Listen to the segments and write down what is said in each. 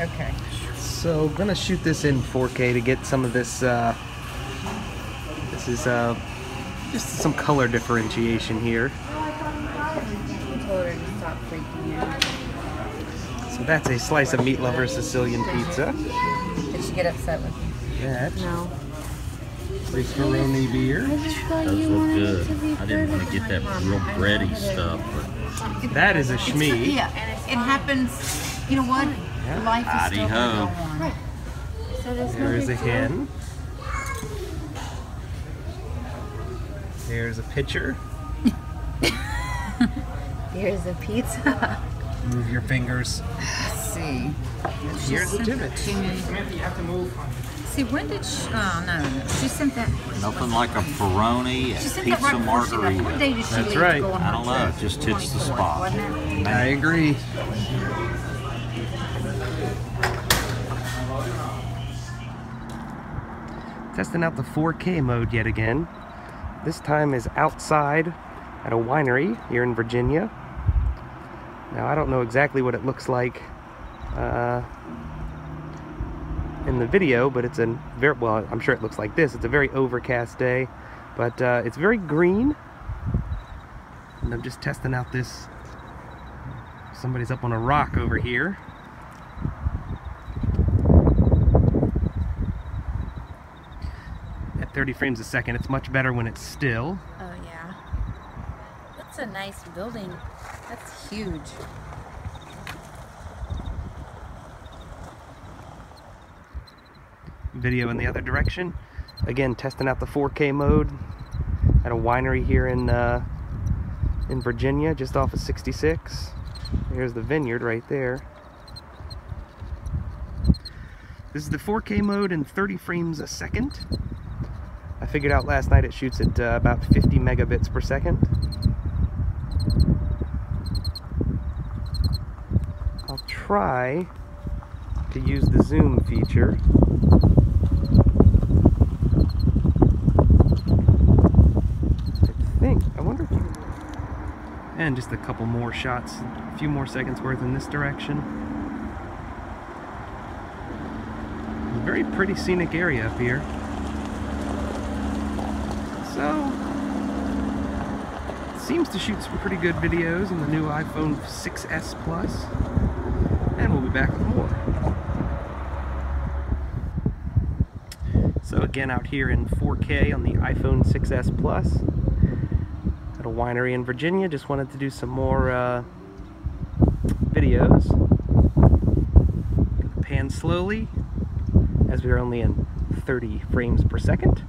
Okay. So gonna shoot this in 4K to get some of this. Uh, this is uh, just some color differentiation here. I told her to stop freaking out. So that's a slice of meat lover Sicilian pizza. Did she get upset with me? That's No. Riceroni beer. Does look good. I didn't want to get that real bready stuff, but That is a schmee. Yeah, and it happens. You know what? Life is Howdy still ho. going on. So there's no a hen. There's a pitcher. There's a pizza. Move your fingers. Let's see. Here's the divot. See, when did she, oh no, no, she sent that. nothing like a Ferroni She and sent that pizza right before. What margarita. day did she That's leave right. to go on I don't know, it just hits the spot. I agree. Testing out the 4K mode yet again. This time is outside at a winery here in Virginia. Now I don't know exactly what it looks like uh, in the video, but it's a very well. I'm sure it looks like this. It's a very overcast day, but uh, it's very green. And I'm just testing out this Somebody's up on a rock over here. 30 frames a second, it's much better when it's still. Oh yeah. That's a nice building. That's huge. Video in the other direction. Again, testing out the 4K mode at a winery here in uh, in Virginia, just off of 66. Here's the vineyard right there. This is the 4K mode in 30 frames a second. Figured out last night it shoots at uh, about 50 megabits per second. I'll try to use the zoom feature. I think, I wonder if you and just a couple more shots, a few more seconds worth in this direction. Very pretty scenic area up here. So, seems to shoot some pretty good videos on the new iPhone 6s Plus. And we'll be back with more. So again, out here in 4K on the iPhone 6s Plus at a winery in Virginia. Just wanted to do some more uh, videos. Pan slowly as we are only in 30 frames per second.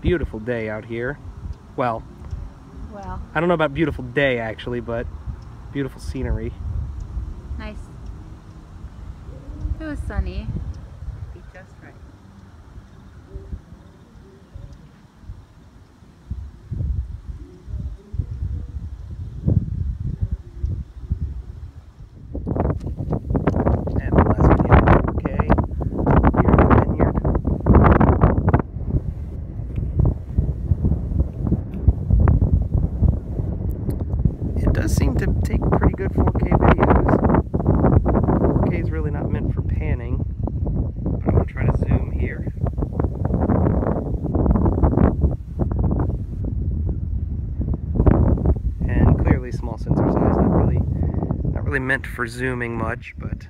Beautiful day out here. Well, Well, I don't know about beautiful day actually, but beautiful scenery. nice. It was sunny. Be just right. And the last video in 4K here in the vineyard. It does seem to take pretty good 4K videos. 4K is really not meant for panning. But I'm going to try to zoom here. And clearly small sensor size, not really not really meant for zooming much, but